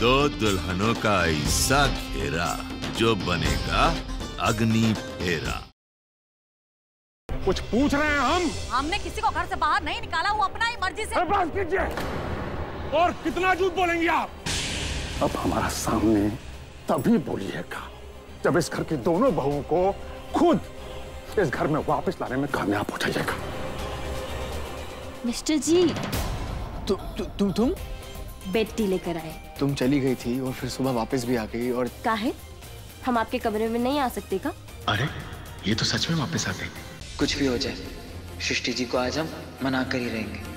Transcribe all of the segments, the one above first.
दो दुल्हनों का ऐसा घेरा जो बनेगा अग्नि फेरा। कुछ पूछ रहे हैं हम? हमने किसी को घर से बाहर नहीं निकाला वो अपना ही मर्ज़ी से बस कीजिए। और कितना झूठ बोलेंगे आप? अब हमारा सामने तभी बोलिएगा जब इस घर की दोनों बहुओं को खुद इस घर में वापस लाने में कामयाब हो जाइएगा। मिस्टर जी। तु, तु, तुम तुम? बेड टी लेकर आए। तुम चली गई थी और फिर सुबह वापस भी आ गई और काहे? हम आपके कमरे में नहीं आ सकते का? अरे ये तो सच में वापस आ गई। कुछ भी हो जाए सृष्टि जी को आज हम मना कर ही रहेंगे।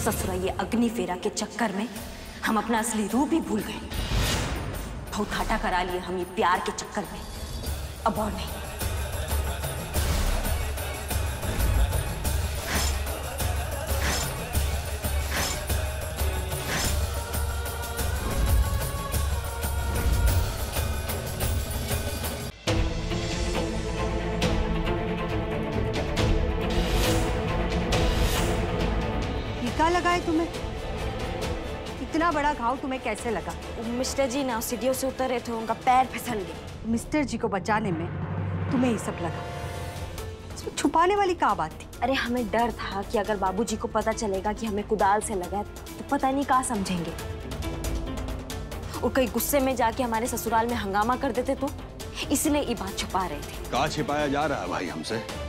ससुरा ये अग्नि फेरा के चक्कर में हम अपना असली रूप ही भूल गए। बहुत घाटा करा लिए हम ये प्यार के चक्कर में। अब और नहीं। टीका लगा है तुम्हें? इतना बड़ा घाव तुम्हें कैसे लगा? मिस्टर जी ना सीढ़ियों से उतर रहे थे उनका पैर फिसल गया। मिस्टर जी को बचाने में तुम्हें ये सब लगा। इसमें छुपाने वाली क्या बात थी? अरे हमें डर था कि अगर बाबूजी को पता चलेगा कि हमें कुदाल से लगा है, तो पता नहीं कहा समझेंगे। वो कहीं गुस्से में जाके हमारे ससुराल में हंगामा कर देते तो? इसलिए ये बात छुपा रहे थे। कहा छिपाया जा रहा है भाई हमसे?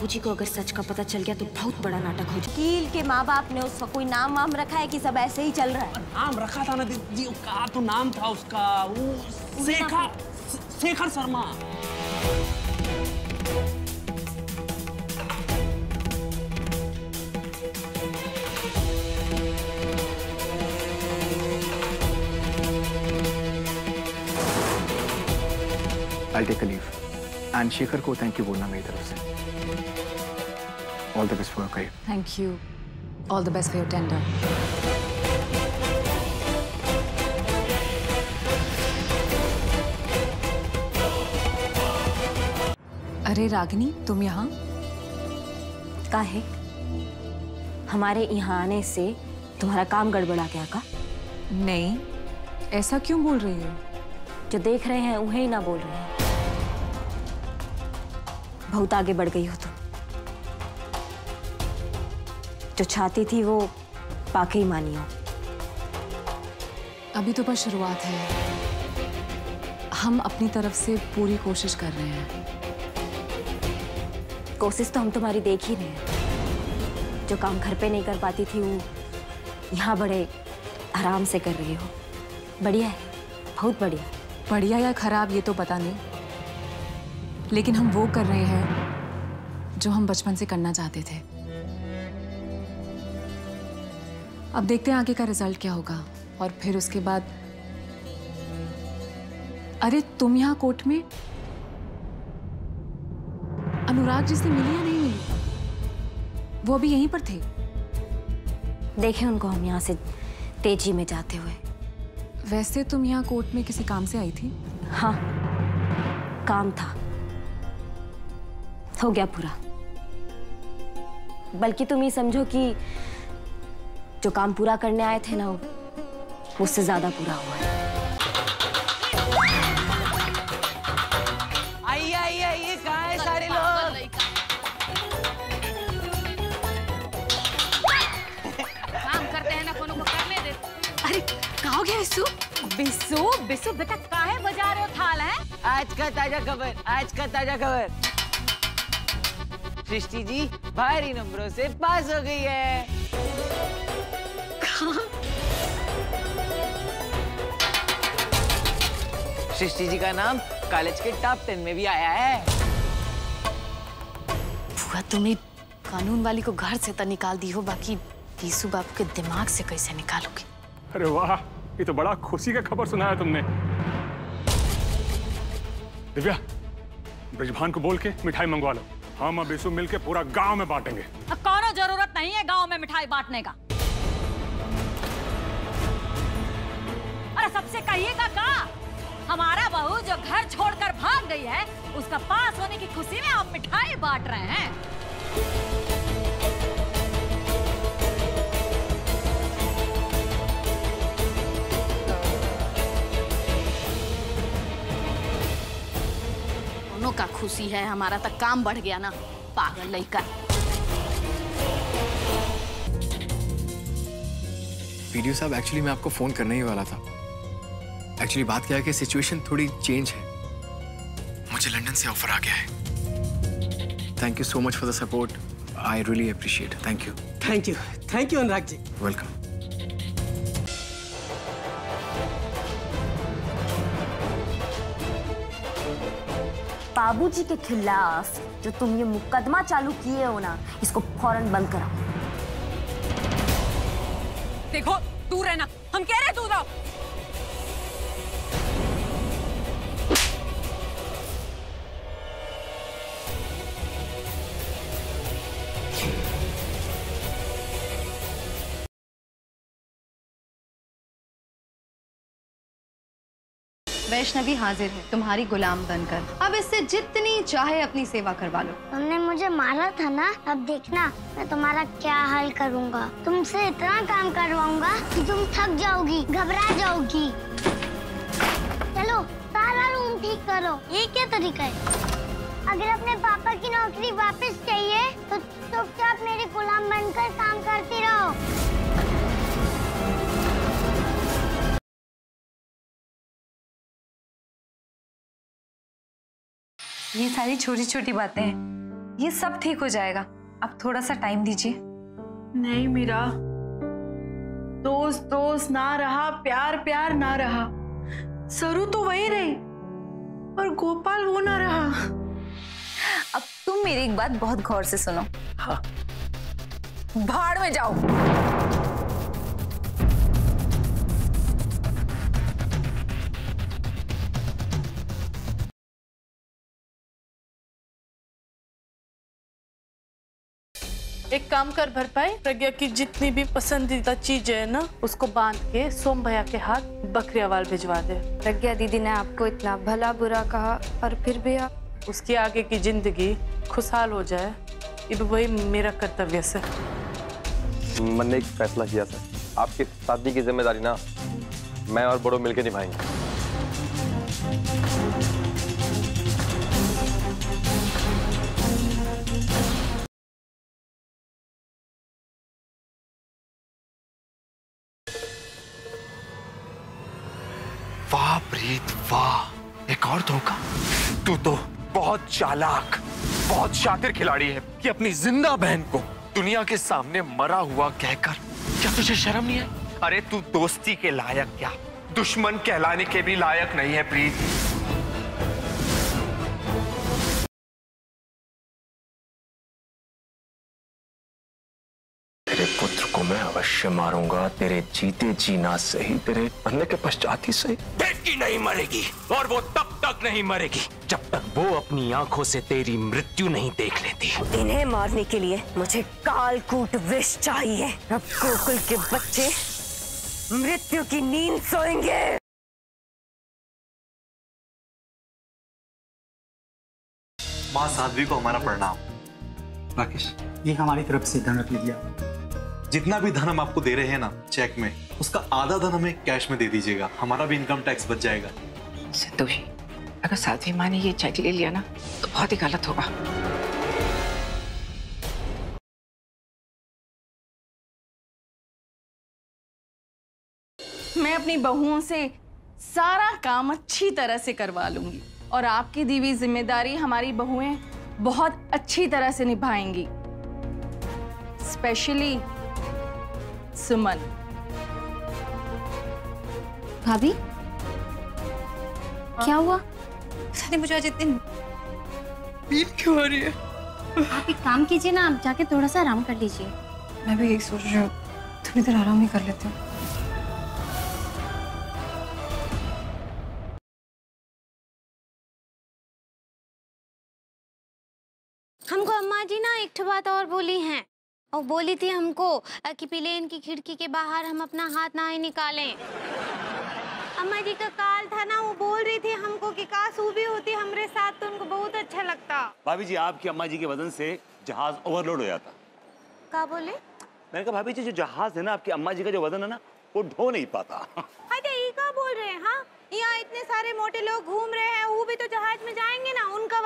बाबूजी को अगर सच का पता चल गया तो बहुत बड़ा नाटक हो जाएगा कील के माँ बाप ने उसका कोई नाम वाम रखा है कि सब ऐसे ही चल रहा है? नाम रखा था ना जी कहा तो नाम था उसका वो Shekhar Shekhar Sharma. I take leave and Shekhar को थैंक यू बोलना मेरी तरफ़ से। All the best for your career Thank you. All the best for your tender. अरे रागिनी तुम यहाँ? का है? हमारे यहाँ आने से तुम्हारा काम गड़बड़ा गया का? नहीं ऐसा क्यों बोल रही हो? जो देख रहे हैं उन्हें ही ना बोल रहे हैं। बहुत आगे बढ़ गई हो तुम। जो चाहती थी वो पाके ही मानी हो। अभी तो बस शुरुआत है। हम अपनी तरफ़ से पूरी कोशिश कर रहे हैं। कोशिश तो हम तुम्हारी देख ही रहे हैं। जो काम घर पे नहीं कर पाती थी वो यहाँ बड़े आराम से कर रही हो। बढ़िया है बहुत बढ़िया। बढ़िया या खराब ये तो पता नहीं। लेकिन हम वो कर रहे हैं जो हम बचपन से करना चाहते थे। अब देखते हैं आगे का रिज़ल्ट क्या होगा और फिर उसके बाद अरे तुम यहाँ कोर्ट में? अनुराग जी से मिली या नहीं मिली? वो अभी यहीं पर थे। देखे उनको हम यहाँ से तेज़ी में जाते हुए। वैसे तुम यहाँ कोर्ट में किसी काम से आई थी? हाँ काम था। हो गया पूरा। बल्कि तुम ये समझो कि जो काम पूरा करने आए थे ना वो उससे ज़्यादा पूरा हुआ है। आइए आइए आइए कहाँ है सारे लोग। काम करते हैं ना कोनो को करने दे। अरे कहा हो गया बिस्सू? बिस्सू बिस्सू बेटा काहे बजा रहे हो थाल है? आज का ताज़ा खबर आज का ताज़ा खबर। सृष्टि जी भारी नंबरों से पास हो गई है। सृष्टि जी का नाम कॉलेज के टॉप टेन में भी आया है। बुआ तुम्हें कानून वाली को घर से तो निकाल दी हो बाकी बीसू बाबू के दिमाग से कैसे निकालोगे? अरे वाह ये तो बड़ा खुशी का खबर सुनाया तुमने। दिव्या ब्रजभान को बोल के मिठाई मंगवा लो। हम अब इसे मिल के पूरा गाँव में बांटेंगे। अब कोनो ज़रूरत नहीं है गाँव में मिठाई बांटने का? अरे सबसे कहिएगा का, हमारा बहू जो घर छोड़कर भाग गई है, उसका पास होने की खुशी में आप मिठाई बांट रहे हैं। खुशी है हमारा तक काम बढ़ गया ना। पागल लड़का। वीडियो साहब एक्चुअली मैं आपको फ़ोन करने ही वाला था। एक्चुअली बात क्या है कि सिचुएशन थोड़ी चेंज है। मुझे लंदन से ऑफ़र आ गया है। Thank you so much for the support I really appreciate thank you thank you thank you Anurag ji. Welcome बाबूजी के खिलाफ जो तुम ये मुकदमा चालू किए हो ना, इसको फ़ौरन बंद कराओ। देखो, दूर रहना। हम कह रहे दूर रहो। वैष्णवी हाजिर है, तुम्हारी गुलाम बनकर। अब इससे जितनी चाहे अपनी सेवा करवा लो। तुमने मुझे मारा था ना, अब देखना, मैं तुम्हारा क्या हाल करूँगा। तुमसे इतना काम करवाऊँगा कि तुम थक जाओगी, घबरा जाओगी। चलो, सारा रूम ठीक करो, ये क्या तरीका है? अगर अपने पापा की नौकरी वापस चाहिए तो चुपचाप मेरे गुलाम बनकर काम करती रहो। ये सारी छोटी छोटी बातें हैं। ये सब ठीक हो जाएगा। आप थोड़ा सा टाइम दीजिए। नहीं मीरा। दोस्त दोस्त ना रहा प्यार प्यार ना रहा। सरू तो वही रही और गोपाल वो ना रहा। अब तुम मेरी एक बात बहुत गौर से सुनो। हाँ। भाड़ में जाओ। एक काम कर भरपाई प्रज्ञा की जितनी भी पसंदीदा चीज़ है ना उसको बाँध के सोम भैया के हाथ बकरियावाल भिजवा दे। प्रज्ञा दीदी ने आपको इतना भला बुरा कहा और फिर भी आप उसकी आगे की ज़िंदगी खुशहाल हो जाए ये वही मेरा कर्तव्य से मैंने एक फैसला किया सर। आपकी शादी की ज़िम्मेदारी ना मैं और बड़ों मिलकर निभाएँगे। प्रीत, वाह, एक और धोखा। तू तो बहुत चालाक, बहुत शातिर खिलाड़ी है। कि अपनी ज़िंदा बहन को दुनिया के सामने मरा हुआ कहकर क्या तुझे शर्म नहीं है अरे तू दोस्ती के लायक क्या? दुश्मन कहलाने के भी लायक नहीं है, प्रीत। तेरे पुत्र को मैं अवश्य मारूँगा। तेरे जीते जीना सही तेरे मरने के पश्चात ही सही। बेटी नहीं मरेगी और वो तब तक नहीं मरेगी जब तक वो अपनी आँखों से तेरी मृत्यु नहीं देख लेती। इन्हें मारने के लिए मुझे कालकूट विष चाहिए। अब गोकुल के बच्चे मृत्यु की नींद सोएँगे। माँ साध्वी को हमारा प्रणाम। राकेश ये हमारी तरफ़ से धन रख लीजिए जितना भी धन हम आपको दे रहे हैं ना चेक में उसका आधा धन हमें कैश में दे दीजिएगा। हमारा भी इनकम टैक्स बच जाएगा। संतोषी अगर साध्वी माँ ने ये चेक ले लिया ना तो बहुत ही गलत होगा। मैं अपनी बहुओं से सारा काम अच्छी तरह से करवा लूँगी और आपकी दी हुई ज़िम्मेदारी हमारी बहुएँ बहुत अच्छी तरह से निभाएँगी। स्पेशली सुमन। भाभी? क्या हुआ? नहीं मुझे आज इतनी पीर क्यों हो रही है? आप एक काम कीजिए ना आप जाके थोड़ा सा आराम कर लीजिए। मैं भी यही सोच रही हूँ थोड़ी देर आराम ही कर लेती हूँ। हमको अम्मा जी ना एक बात और बोली हैं। और बोली थी हमको कि प्लेन की खिड़की के बाहर हम अपना हाथ ना ही निकालें। अम्मा जी का काल था ना वो बोल रही थी हमको कि काश वो भी होती हमरे साथ तो उनको बहुत अच्छा लगता। भाभी जी आपकी अम्मा जी के वज़न से जहाज़ ओवरलोड हो जाता। का बोले? मैंने कहा भाभी जी जो जहाज़ है ना आपकी अम्मा जी का जो वज़न है ना वो ढो नहीं पाता। अरे ये का बोल रहे हैं हाँ? यहाँ इतने सारे मोटे लोग घूम रहे हैं वो भी तो जहाज़ में जाएँगे ना उनका